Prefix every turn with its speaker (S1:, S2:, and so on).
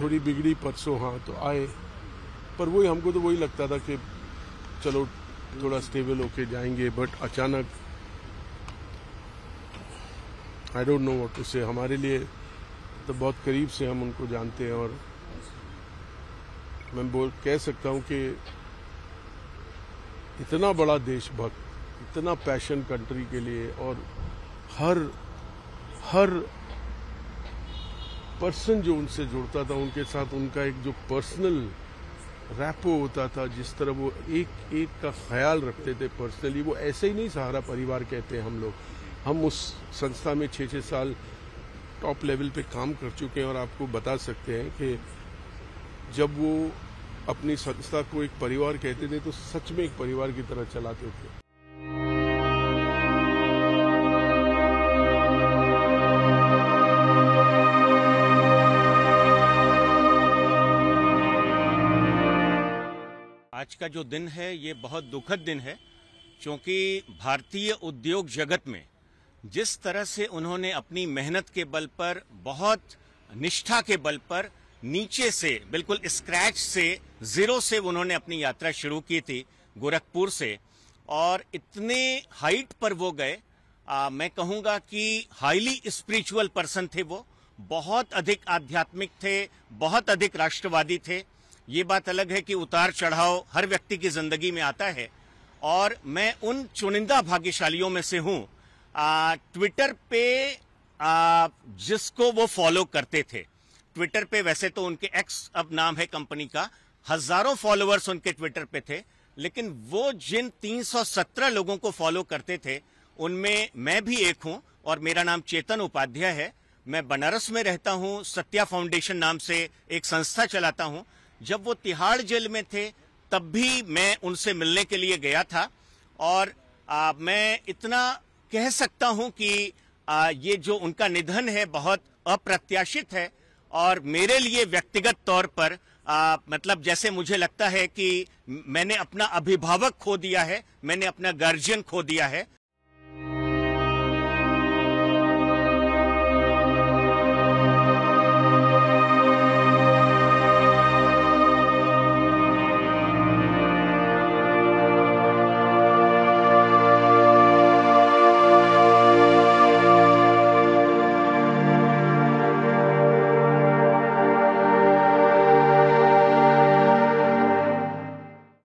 S1: थोड़ी बिगड़ी, परसों हाँ तो आए। पर वही हमको तो वही लगता था कि चलो थोड़ा स्टेबल होके जाएँगे बट अचानक I don't know what to say हमारे लिए तो बहुत करीब से हम उनको जानते हैं और मैं बोल, कह सकता हूँ कि इतना बड़ा देशभक्त, इतना पैशन कंट्री के लिए और हर हर पर्सन जो उनसे जुड़ता था, उनके साथ उनका एक जो पर्सनल रैपो होता था, जिस तरह वो एक एक का ख्याल रखते थे पर्सनली, वो ऐसे ही नहीं सहारा परिवार कहते हैं हम लोग। हम उस संस्था में छः छः साल टॉप लेवल पे काम कर चुके हैं और आपको बता सकते हैं कि जब वो अपनी संस्था को एक परिवार कहते थे तो सच में एक परिवार की तरह चलाते थे।
S2: आज का जो दिन है ये बहुत दुखद दिन है क्योंकि भारतीय उद्योग जगत में जिस तरह से उन्होंने अपनी मेहनत के बल पर बहुत निष्ठा के बल पर नीचे से बिल्कुल स्क्रैच से ज़ीरो से उन्होंने अपनी यात्रा शुरू की थी गोरखपुर से। और इतने हाइट पर वो गए आ, मैं कहूँगा कि हाईली स्पिरिचुअल पर्सन थे वो बहुत अधिक आध्यात्मिक थे बहुत अधिक राष्ट्रवादी थे ये बात अलग है कि उतार चढ़ाव हर व्यक्ति की ज़िंदगी में आता है। और मैं उन चुनिंदा भाग्यशालियों में से हूँ। ट्विटर पे आ, जिसको वो फॉलो करते थे। ट्विटर पे वैसे तो उनके एक्स अब नाम है कंपनी का। हज़ारों फॉलोअर्स उनके ट्विटर पे थे। लेकिन वो जिन 317 लोगों को फॉलो करते थे उनमें मैं भी एक हूँ और मेरा नाम चेतन उपाध्याय है। मैं बनारस में रहता हूँ सत्या फाउंडेशन नाम से एक संस्था चलाता हूँ। जब वो तिहाड़ जेल में थे तब भी मैं उनसे मिलने के लिए गया था। और आ, मैं इतना कह सकता हूँ कि आ, ये जो उनका निधन है बहुत अप्रत्याशित है। और मेरे लिए व्यक्तिगत तौर पर आ, मतलब जैसे मुझे लगता है कि मैंने अपना अभिभावक खो दिया है मैंने अपना गार्जियन खो दिया है